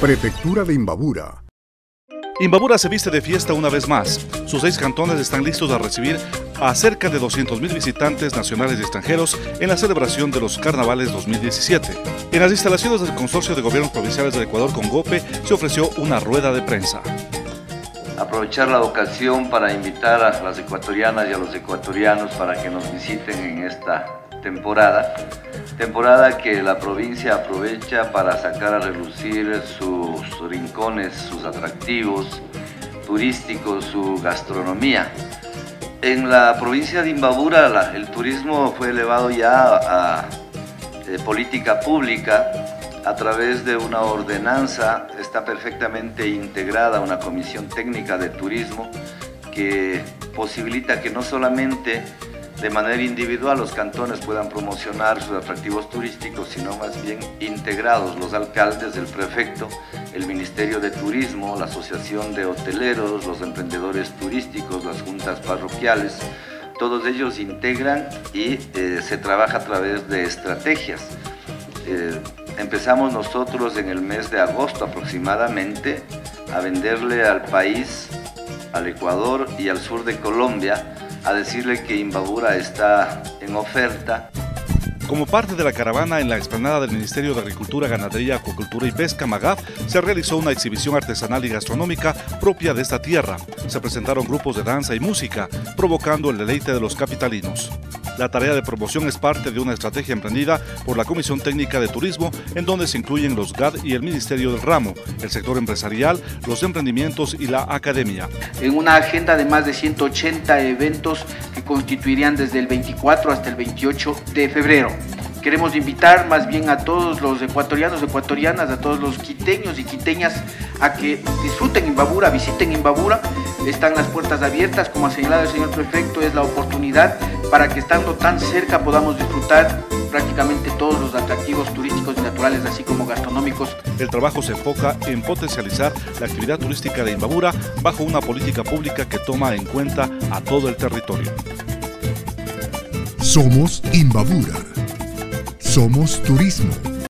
Prefectura de Imbabura. Imbabura se viste de fiesta una vez más. Sus seis cantones están listos a recibir a cerca de 200.000 visitantes nacionales y extranjeros en la celebración de los Carnavales 2017. En las instalaciones del Consorcio de Gobiernos Provinciales del Ecuador con GOPE se ofreció una rueda de prensa. Aprovechar la ocasión para invitar a las ecuatorianas y a los ecuatorianos para que nos visiten en esta temporada, temporada que la provincia aprovecha para sacar a relucir sus rincones, sus atractivos turísticos, su gastronomía. En la provincia de Imbabura el turismo fue elevado ya a eh, política pública a través de una ordenanza, está perfectamente integrada una comisión técnica de turismo que posibilita que no solamente de manera individual los cantones puedan promocionar sus atractivos turísticos, sino más bien integrados los alcaldes, el prefecto, el Ministerio de Turismo, la Asociación de Hoteleros, los emprendedores turísticos, las juntas parroquiales, todos ellos integran y eh, se trabaja a través de estrategias. Eh, empezamos nosotros en el mes de agosto aproximadamente a venderle al país, al Ecuador y al sur de Colombia, a decirle que Imbabura está en oferta. Como parte de la caravana en la explanada del Ministerio de Agricultura, Ganadería, Acuacultura y Pesca, MAGAF, se realizó una exhibición artesanal y gastronómica propia de esta tierra. Se presentaron grupos de danza y música, provocando el deleite de los capitalinos. La tarea de promoción es parte de una estrategia emprendida por la Comisión Técnica de Turismo, en donde se incluyen los GAD y el Ministerio del Ramo, el sector empresarial, los emprendimientos y la academia. En una agenda de más de 180 eventos que constituirían desde el 24 hasta el 28 de febrero. Queremos invitar más bien a todos los ecuatorianos, ecuatorianas, a todos los quiteños y quiteñas a que disfruten Imbabura, visiten Imbabura. Están las puertas abiertas, como ha señalado el señor prefecto, es la oportunidad para que estando tan cerca podamos disfrutar prácticamente todos los atractivos turísticos y naturales, así como gastronómicos. El trabajo se enfoca en potencializar la actividad turística de Imbabura bajo una política pública que toma en cuenta a todo el territorio. Somos Imbabura. Somos Turismo.